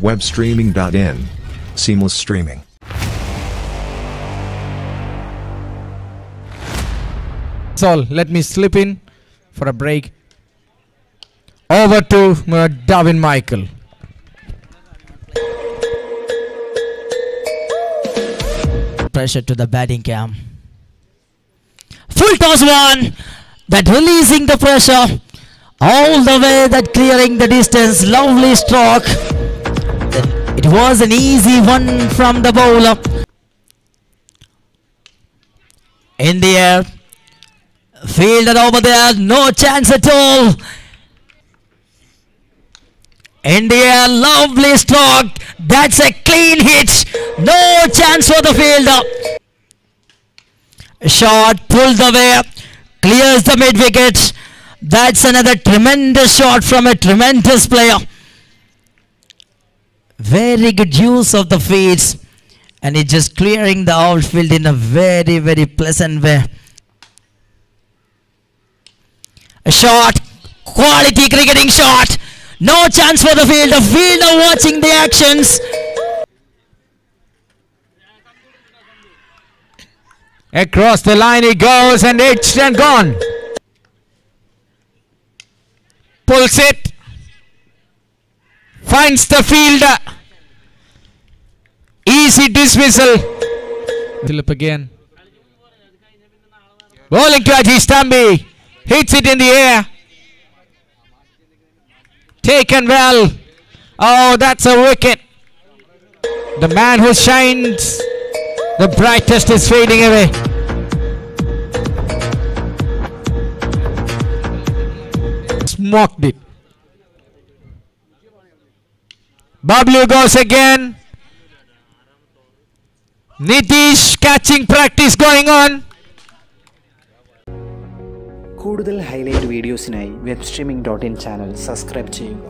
Webstreaming.in. Seamless streaming. That's all. Let me slip in for a break. Over to uh, Darwin Michael. pressure to the batting cam. Full toss one. That releasing the pressure. All the way that clearing the distance. Lovely stroke. It was an easy one from the bowler. In the air. Fielded over there. No chance at all. In the air. Lovely stroke. That's a clean hit. No chance for the fielder. Shot pulled away. Clears the mid wicket. That's another tremendous shot from a tremendous player. Very good use of the feet. And it's just clearing the outfield in a very, very pleasant way. A shot. Quality cricketing shot. No chance for the fielder. Fielder watching the actions. Across the line he goes and it's and gone. Pulls it. Finds the field. Easy dismissal. Philip again. Bowling to Aji Stambi. Hits it in the air. Taken well. Oh, that's a wicket. The man who shines the brightest is fading away. Smoked it. Bablu goes again. Nitish catching practice going on. കൂടുതൽ highlight വീഡിയോസിനായി web streaming dot in channel subscribe ചെയ്യുക